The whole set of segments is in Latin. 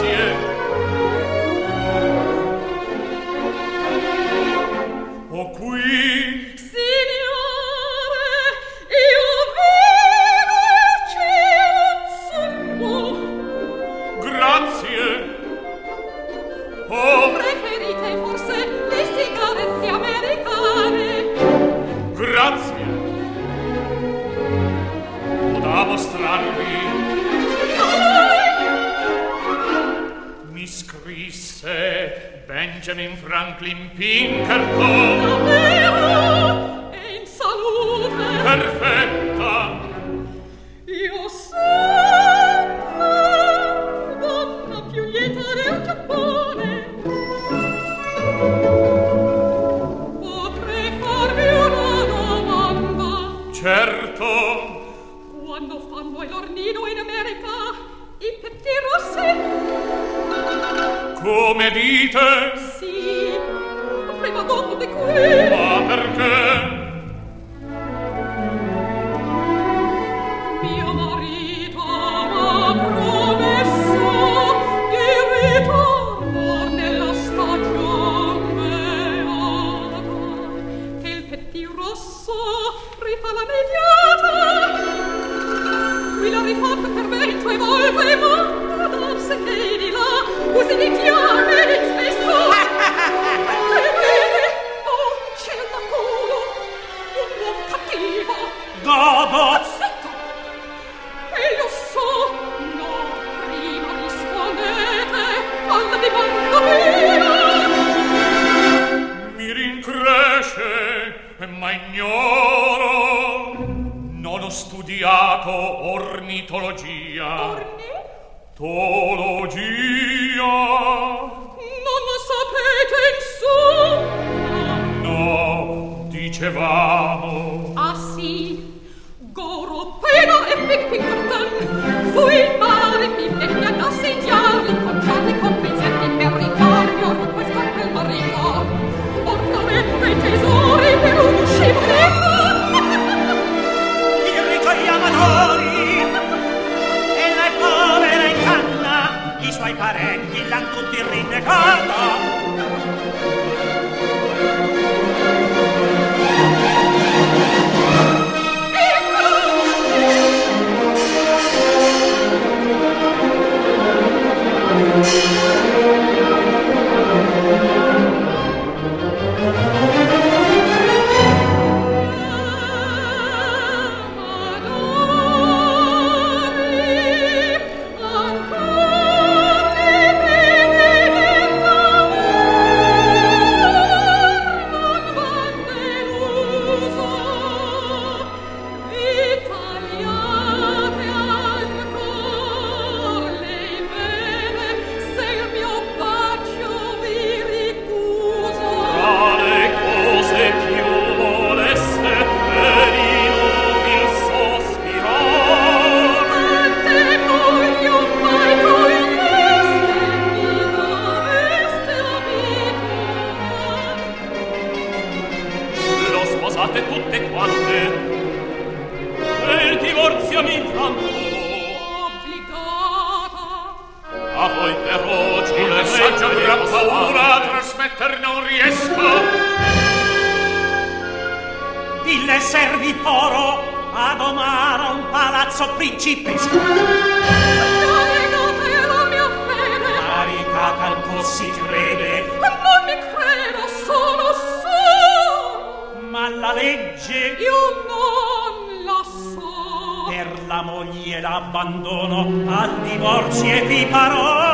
grazie legge io non la so. Per la moglie l'abbandono al divorzio e vi parò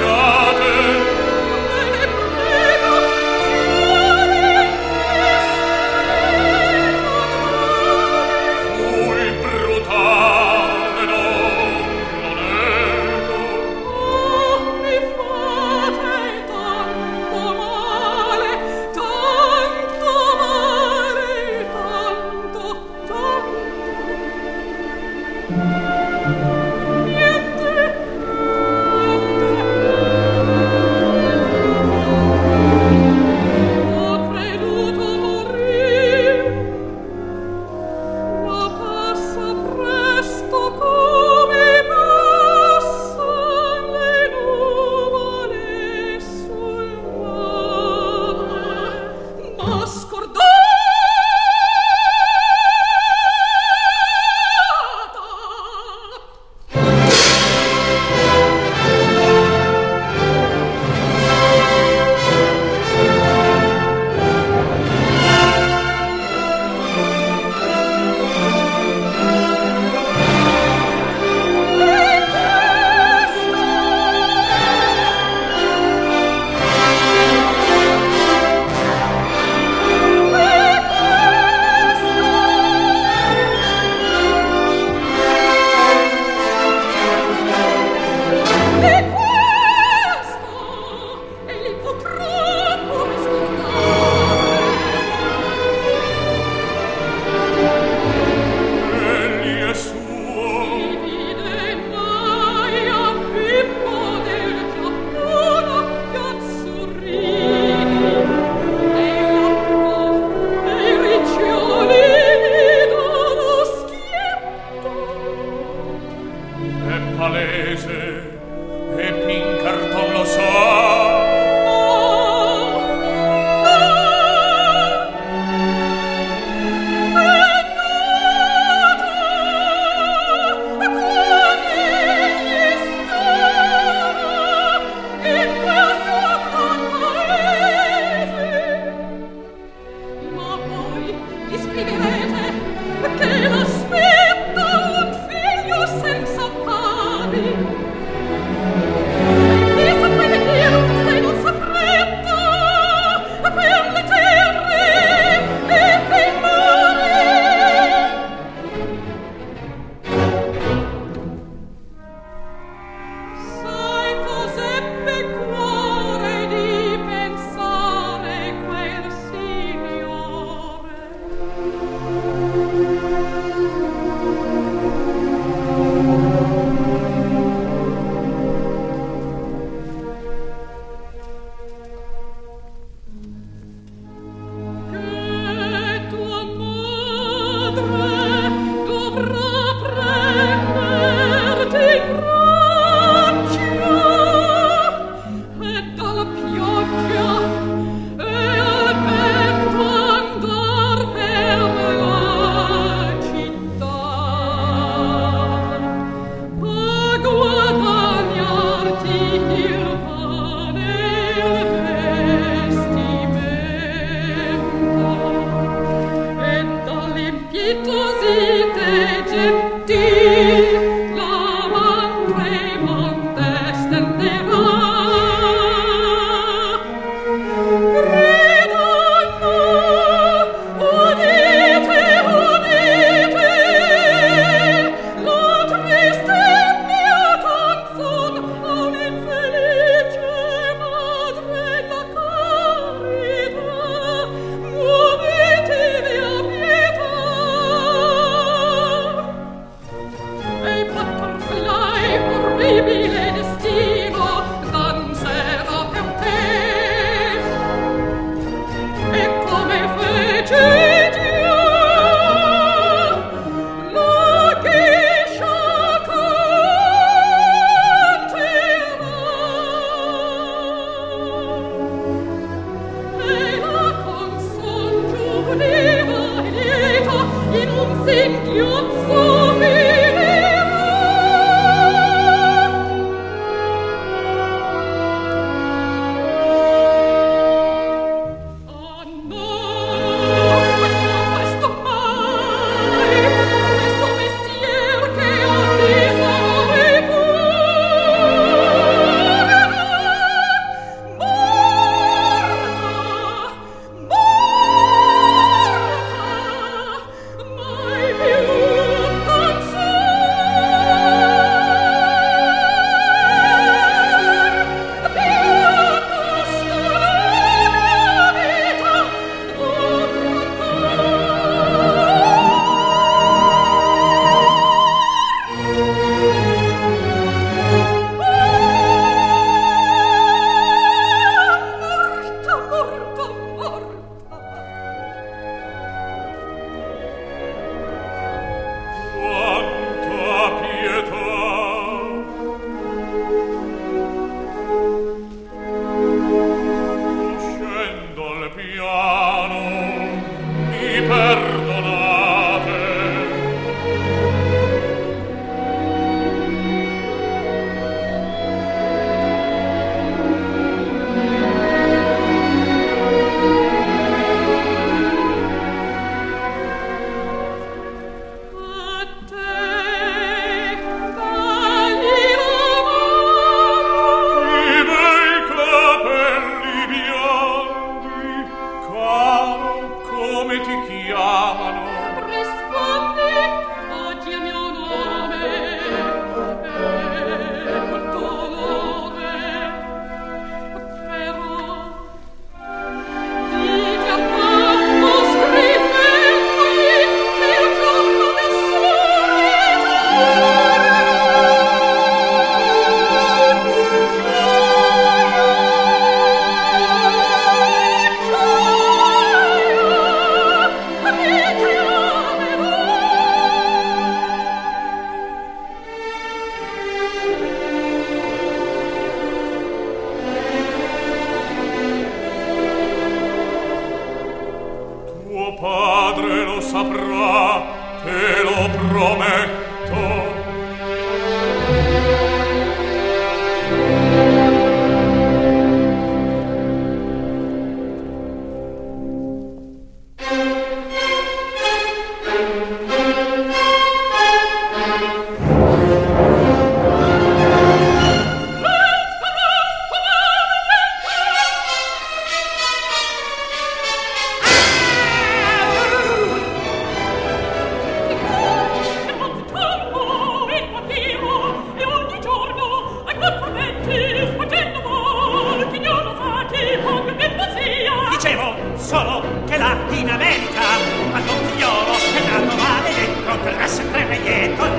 shine.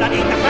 Fulanita.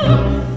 Oh!